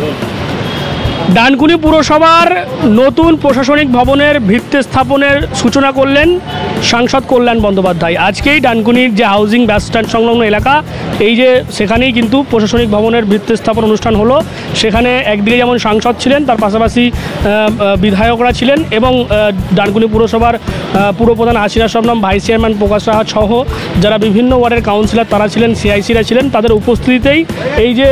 保护。ডানকুনি পুরসভার নতুন প্রশাসনিক ভবনের ভিত্তি স্থাপনের সূচনা করলেন সাংসদ কল্যাণ বন্দ্যোপাধ্যায়। আজকেই ডানকুনির যে হাউজিং বাস স্ট্যান্ড সংলগ্ন এলাকা, এই যে সেখানেই কিন্তু প্রশাসনিক ভবনের ভিত্তি স্থাপন অনুষ্ঠান হলো। সেখানে একদিকে যেমন সাংসদ ছিলেন, তার পাশাপাশি বিধায়করা ছিলেন এবং ডানকুনি পুরসভার পুরপ্রধান হাসিনা শবনম, ভাইস চেয়ারম্যান প্রকাশ রাহা সহ যারা বিভিন্ন ওয়ার্ডের কাউন্সিলর তারা ছিলেন, সিআইসিরা ছিলেন। তাদের উপস্থিতিতেই এই যে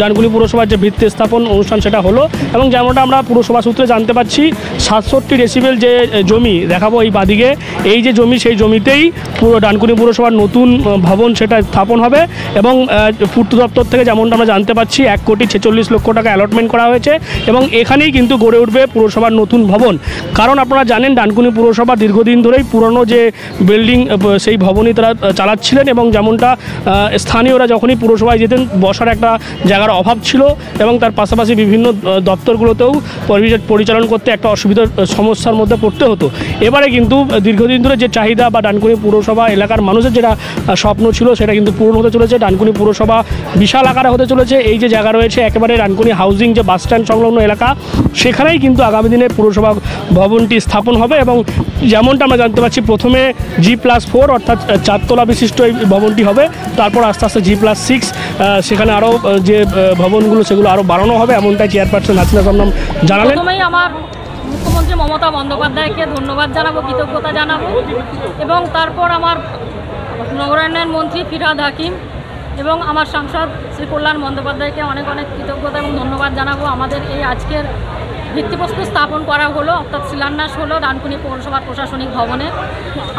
ডানকুনি পুরসভার যে ভিত্তি স্থাপন সেটা হলো এবং যেমনটা আমরা পুরসভা সূত্রে জানতে পারছি, সাতষট্টি ডেসিবেল যে জমি দেখাবো এই বাদিকে, এই যে জমি সেই জমিতেই পুরো ডানকুনি পুরসভার নতুন ভবন সেটা স্থাপন হবে এবং পূর্ত দপ্তর থেকে যেমনটা আমরা জানতে পারছি, এক কোটি ছেচল্লিশ লক্ষ টাকা অ্যালটমেন্ট করা হয়েছে এবং এখানেই কিন্তু গড়ে উঠবে পুরসভার নতুন ভবন। কারণ আপনারা জানেন ডানকুনি পুরসভা দীর্ঘদিন ধরেই পুরনো যে বিল্ডিং সেই ভবনই তারা চালাচ্ছিলেন এবং যেমনটা স্থানীয়রা যখনই পুরসভায় যেতেন, বসার একটা জায়গার অভাব ছিল এবং তার পাশাপাশি বিভিন্ন দপ্তরগুলোতেও পরি- পরিচালন করতে একটা অসুবিধার সমস্যার মধ্যে পড়তে হতো। এবারে কিন্তু দীর্ঘদিন ধরে যে চাহিদা বা ডানকুনি পুরসভা এলাকার মানুষের যেটা স্বপ্ন ছিল, সেটা কিন্তু পূরণ হতে চলেছে। ডানকুনি পুরসভা বিশাল আকারে হতে চলেছে। এই যে জায়গা রয়েছে, একেবারে ডানকুনি হাউজিং যে বাস স্ট্যান্ড সংলগ্ন এলাকা, সেখানেই কিন্তু আগামী দিনে পুরসভা ভবনটি স্থাপন হবে এবং যেমনটা আমরা জানতে পারছি, প্রথমে জি প্লাস ফোর অর্থাৎ চারতলা বিশিষ্ট এই ভবনটি হবে। তারপর আস্তে আস্তে জি প্লাস সিক্স সেখানে আরও যে ভবনগুলো, সেগুলো আরও বাড়ানো হবে। এমনটাই চেয়ারপারসন হাসিনা জানালেন। আমার মুখ্যমন্ত্রী মমতা বন্দ্যোপাধ্যায়কে ধন্যবাদ জানাব, কৃতজ্ঞতা জানাব এবং তারপর আমার নগরায়ণের মন্ত্রী ফিরাদ হাকিম এবং আমার সাংসদ শ্রী কল্যাণ বন্দ্যোপাধ্যায়কে অনেক অনেক কৃতজ্ঞতা এবং ধন্যবাদ জানাব। আমাদের এই আজকের ভিত্তিপ্রস্তর স্থাপন করা হলো, অর্থাৎ শিলান্যাস হলো ডানকুনি পৌরসভার প্রশাসনিক ভবনে।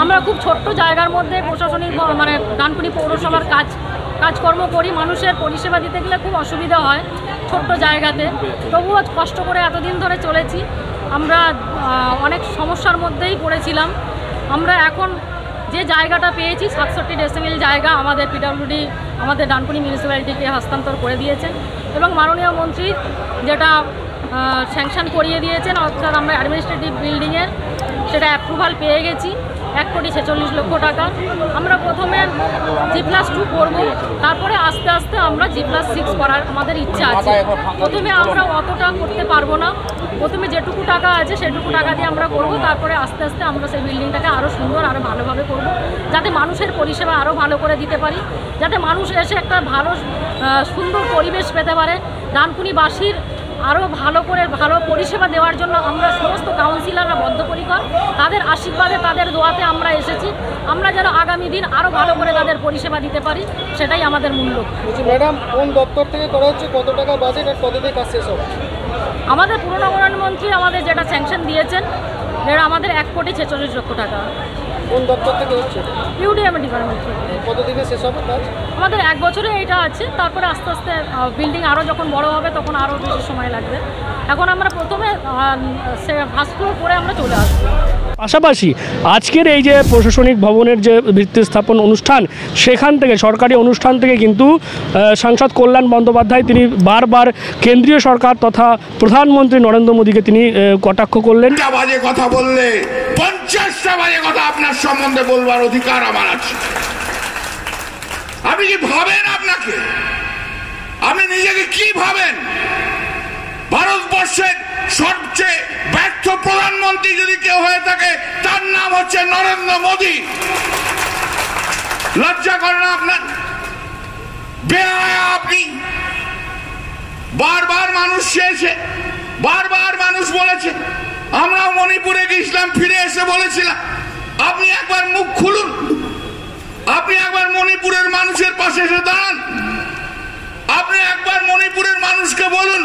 আমরা খুব ছোট্ট জায়গার মধ্যে প্রশাসনিক মানে ডানকুনি পৌরসভার কাজ কাজকর্ম করি। মানুষের পরিষেবা দিতে গেলে খুব অসুবিধা হয়। ছোট্ট জায়গাতে। তবুও কষ্ট করে এতদিন ধরে চলেছি। আমরা অনেক সমস্যার মধ্যেই পড়েছিলাম। আমরা এখন যে জায়গাটা পেয়েছি, সাতষট্টি ডেসিমেল জায়গা আমাদের পিডাব্লিউডি আমাদের ডানকুনি মিউনিসিপ্যালিটিকে হস্তান্তর করে দিয়েছেন এবং মাননীয় মন্ত্রী যেটা স্যাংশন করিয়ে দিয়েছেন, অর্থাৎ আমরা অ্যাডমিনিস্ট্রেটিভ বিল্ডিংয়ের সেটা অ্যাপ্রুভাল পেয়ে গেছি। এক কোটি ছেচল্লিশ লক্ষ টাকা। আমরা প্রথমে জি প্লাস টু করব, তারপরে আস্তে আস্তে আমরা জি প্লাস সিক্স করার আমাদের ইচ্ছা আছে। প্রথমে আমরা অতটা করতে পারব না। প্রথমে যেটুকু টাকা আছে, সেটুকু টাকা দিয়ে আমরা করব, তারপরে আস্তে আস্তে আমরা সেই বিল্ডিংটাকে আরও সুন্দর আরও ভালোভাবে করব, যাতে মানুষের পরিষেবা আরও ভালো করে দিতে পারি, যাতে মানুষ এসে একটা ভালো সুন্দর পরিবেশ পেতে পারে। ডানকুনিবাসীর আরও ভালো করে, ভালো পরিষেবা দেওয়ার জন্য আমরা সমস্ত কাউন্সিলররা বদ্ধপরিকর। তাদের আশীর্বাদে, তাদের দোয়াতে আমরা এসেছি। আমরা যেন আগামী দিন আরও ভালো করে তাদের পরিষেবা দিতে পারি, সেটাই আমাদের মূল্য ম্যাডাম, কোন দপ্তর থেকে করা হচ্ছে, কত টাকা বাজেট আর কতদিন কাজ শেষ হবে? আমাদের পুরনগরণ মন্ত্রী আমাদের যেটা স্যাংশন দিয়েছেন যেটা আমাদের এক কোটি ছেচল্লিশ লক্ষ টাকা। কোন দপ্তর থেকে হচ্ছে? ইউডিএম ডিপার্টমেন্ট কতদিনে শেষ হবে কাজ? আমাদের এক বছরে এইটা আছে তারপরে আস্তে আস্তে বিল্ডিং আরও যখন বড় হবে তখন আরও বেশি সময় লাগবে। এখন আমরা প্রথমে ফার্স্ট ফ্লোর করে আমরা চলে আসব। পাশাপাশি আজকের এই যে প্রশাসনিক ভবনের যে ভিত্তি স্থাপন অনুষ্ঠান সেখান থেকে সরকারি অনুষ্ঠান থেকে কিন্তু সাংসদ কল্যাণ বন্দ্যোপাধ্যায় তিনি বারবার কেন্দ্রীয় সরকার তথা প্রধানমন্ত্রী নরেন্দ্র মোদীকে তিনি কটাক্ষ করলেন। বাজে কথা বললে পঞ্চাশটা বাজে কথা আপনার সম্বন্ধে বলবার অধিকার আমার আছে। আপনি কি ভাবেন আপনাকে? আপনি নিজেকে কি ভাবেন? ভারতবর্ষের সবচেয়ে ব্যর্থ প্রধানমন্ত্রী যদি কেউ হয়ে থাকে, তার নাম হচ্ছে নরেন্দ্র মোদী। লজ্জা করে না আপনার? আপনি। বারবার মানুষ চেয়েছে, বারবার মানুষ বলেছে। আমরা মণিপুরে গেছিলাম ফিরে এসে বলেছিলাম, আপনি একবার মুখ খুলুন। আপনি একবার মণিপুরের মানুষের পাশে এসে দাঁড়ান। আপনি একবার মণিপুরের মানুষকে বলুন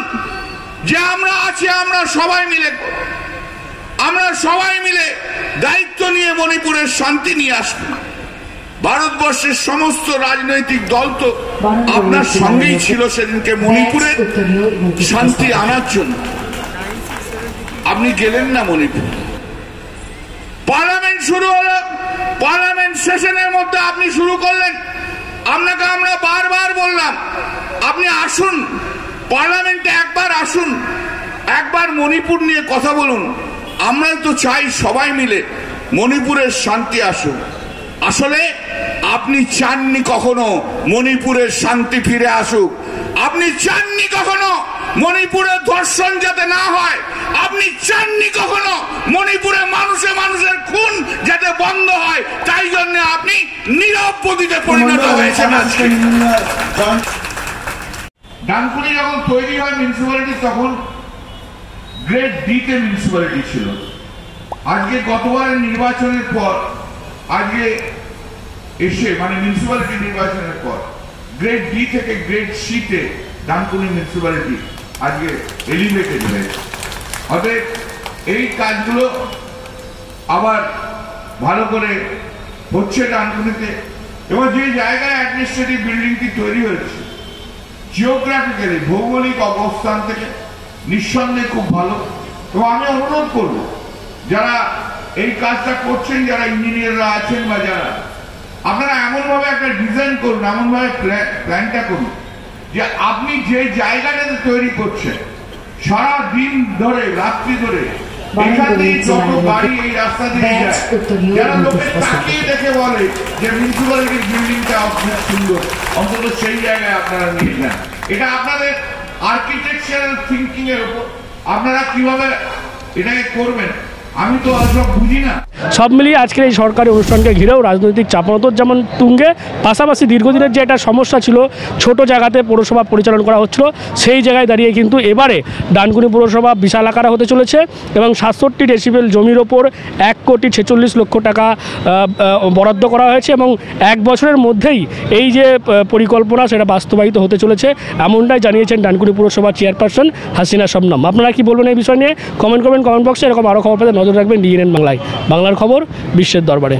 যে আমরা আছি আমরা সবাই মিলে আমরা সবাই মিলে দায়িত্ব নিয়ে মণিপুরের শান্তি নিয়ে আসব। ভারতবর্ষের সমস্ত রাজনৈতিক দল তো আপনার সঙ্গেই ছিল সেদিনকে মণিপুরে শান্তি আনার জন্য। আপনি গেলেন না মণিপুর। পার্লামেন্ট শুরু হলো। পার্লামেন্ট সেশনের মধ্যে আপনি শুরু করলেন। আপনাকে আমরা বারবার বললাম আপনি আসুন। পার্লামেন্টে একবার আসুন একবার মণিপুর নিয়ে কথা বলুন। আমরা তো চাই সবাই মিলে মণিপুরের শান্তি আসুক। আসলে আপনি চাননি কখনো মণিপুরের শান্তি ফিরে আসুক? আপনি চাননি কখনো মণিপুরের ধর্ষণ যাতে না হয়? আপনি চাননি কখনো মণিপুরে মানুষে মানুষের খুন যাতে বন্ধ হয়? তাই জন্য আপনি নীরব পতিতে পরিণত হয়েছেন আজকে। ডানকুনি যখন তৈরি হয় মিউনিসিপ্যালিটি তখন গ্রেড ডিতে মিউনিসিপ্যালিটি ছিল। আজকে গতবারের নির্বাচনের পর, আজকে এসে মানে মিউনিসিপ্যালিটি নির্বাচনের পর গ্রেড ডি থেকে গ্রেড সিতে ডানকুনি মিউনিসিপ্যালিটি আজকে এলিভেটেড হয়েছে অতএব এই কাজগুলো আবার ভালো করে হচ্ছে ডানকুনিতে। এবং যে জায়গায় অ্যাডমিনিস্ট্রেটিভ বিল্ডিংটি তৈরি হয়েছে জিওগ্রাফিক্যালি ভৌগোলিক অবস্থান থেকে নিঃসন্দেহে খুব ভালো। এবং আমি অনুরোধ করব, যারা এই কাজটা করছেন, যারা ইঞ্জিনিয়াররা আছেন বা যারা, আপনারা এমনভাবে একটা ডিজাইন করুন, এমনভাবে প্ল্যানটা করুন, যে আপনি যে জায়গাটাতে তৈরি করছেন সারা দিন ধরে, রাত্রি ধরে অন্তত সেই জায়গায় আপনারা নিয়ে যান। এটা আপনাদের আর্কিটেকচারাল থিঙ্কিং এর উপর। আপনারা কীভাবে এটাকে করবেন আমি তো সব বুঝি না। সব মিলিয়ে আজকের এই সরকারি অনুষ্ঠানকে ঘিরেও রাজনৈতিক চাপানোতর যেমন তুঙ্গে, পাশাপাশি দীর্ঘদিনের যে একটা সমস্যা ছিল, ছোট জায়গাতে পৌরসভা পরিচালন করা হচ্ছিল, সেই জায়গায় দাঁড়িয়ে কিন্তু এবারে ডানকুনি পৌরসভা বিশাল আকারে হতে চলেছে এবং সাতষট্টি ডেসিবেল জমির ওপর এক কোটি ছেচল্লিশ লক্ষ টাকা বরাদ্দ করা হয়েছে এবং এক বছরের মধ্যেই এই যে পরিকল্পনা সেটা বাস্তবায়িত হতে চলেছে, এমনটাই জানিয়েছেন ডানকুনি পুরসভার চেয়ারপারসন হাসিনা শবনম। আপনারা কি বলবেন এই বিষয় নিয়ে? কমেন্ট করবেন, কমেন্ট বক্সে এরকম আরও খবর পেতে নজর রাখবেন ডিএনএন বাংলায়। বাংলার খবর বিশ্বের দরবারে।